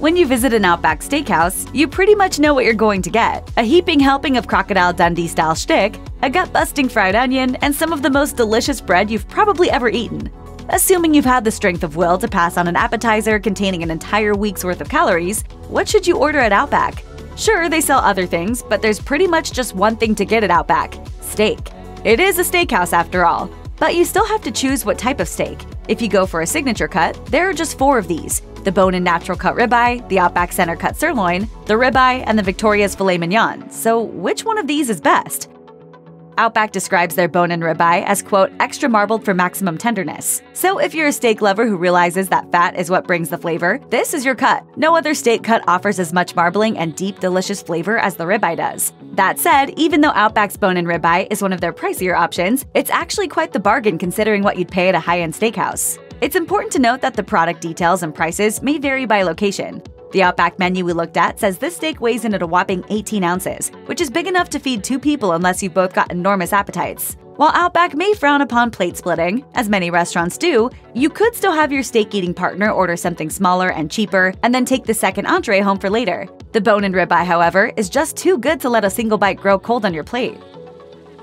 When you visit an Outback steakhouse, you pretty much know what you're going to get a heaping helping of Crocodile Dundee style shtick, a gut busting fried onion, and some of the most delicious bread you've probably ever eaten. Assuming you've had the strength of will to pass on an appetizer containing an entire week's worth of calories, what should you order at Outback? Sure, they sell other things, but there's pretty much just one thing to get at Outback steak. It is a steakhouse after all, but you still have to choose what type of steak. If you go for a signature cut, there are just four of these the bone-in natural cut ribeye, the Outback Center cut sirloin, the ribeye, and the Victoria's filet mignon. So, which one of these is best? Outback describes their bone-in ribeye as, quote, extra marbled for maximum tenderness. So if you're a steak lover who realizes that fat is what brings the flavor, this is your cut. No other steak cut offers as much marbling and deep, delicious flavor as the ribeye does. That said, even though Outback's bone-in ribeye is one of their pricier options, it's actually quite the bargain considering what you'd pay at a high-end steakhouse. It's important to note that the product details and prices may vary by location. The Outback menu we looked at says this steak weighs in at a whopping 18 ounces, which is big enough to feed two people unless you've both got enormous appetites. While Outback may frown upon plate splitting, as many restaurants do, you could still have your steak eating partner order something smaller and cheaper and then take the second entree home for later. The bone-in ribeye, however, is just too good to let a single bite grow cold on your plate.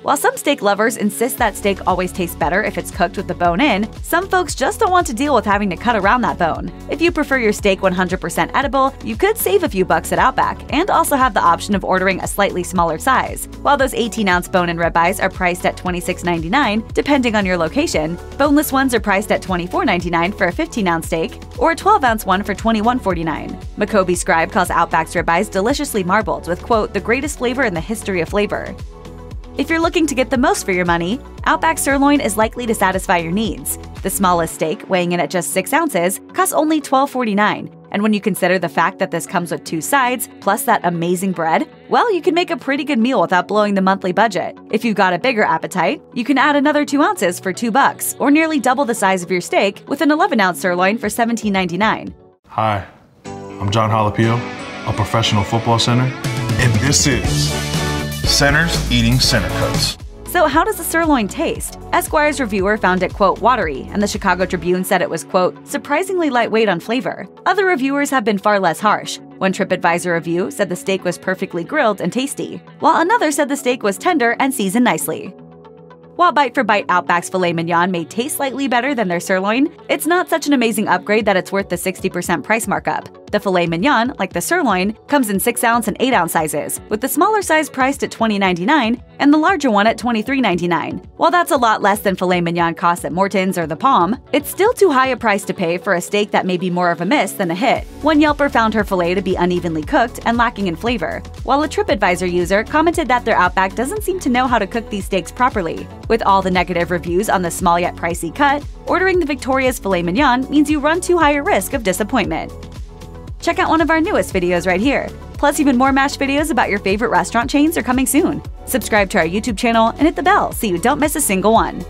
While some steak lovers insist that steak always tastes better if it's cooked with the bone in, some folks just don't want to deal with having to cut around that bone. If you prefer your steak 100% edible, you could save a few bucks at Outback and also have the option of ordering a slightly smaller size. While those 18 ounce bone-in ribeyes are priced at $26.99, depending on your location, boneless ones are priced at $24.99 for a 15 ounce steak or a 12 ounce one for $21.49. Maccoby Scribe calls Outback's ribeyes deliciously marbled with, quote, the greatest flavor in the history of flavor. If you're looking to get the most for your money, Outback Sirloin is likely to satisfy your needs. The smallest steak, weighing in at just 6 ounces, costs only $12.49. And when you consider the fact that this comes with two sides, plus that amazing bread, well, you can make a pretty good meal without blowing the monthly budget. If you've got a bigger appetite, you can add another 2 ounces for 2 bucks, or nearly double the size of your steak with an 11 ounce sirloin for $17.99. Hi, I'm John Halapio, a professional football center, and this is Centers eating center cuts. So, how does the sirloin taste? Esquire's reviewer found it, quote, watery, and the Chicago Tribune said it was, quote, surprisingly lightweight on flavor. Other reviewers have been far less harsh. One TripAdvisor review said the steak was perfectly grilled and tasty, while another said the steak was tender and seasoned nicely. While Bite for Bite Outback's filet mignon may taste slightly better than their sirloin, it's not such an amazing upgrade that it's worth the 60% price markup. The filet mignon, like the sirloin, comes in 6 ounce and 8 ounce sizes, with the smaller size priced at $20.99 and the larger one at $23.99. While that's a lot less than filet mignon costs at Morton's or the Palm, it's still too high a price to pay for a steak that may be more of a miss than a hit. One Yelper found her filet to be unevenly cooked and lacking in flavor, while a TripAdvisor user commented that their Outback doesn't seem to know how to cook these steaks properly. With all the negative reviews on the small yet pricey cut, ordering the Victoria's filet mignon means you run too high a risk of disappointment. Check out one of our newest videos right here. Plus, even more Mashed videos about your favorite restaurant chains are coming soon. Subscribe to our YouTube channel and hit the bell so you don't miss a single one.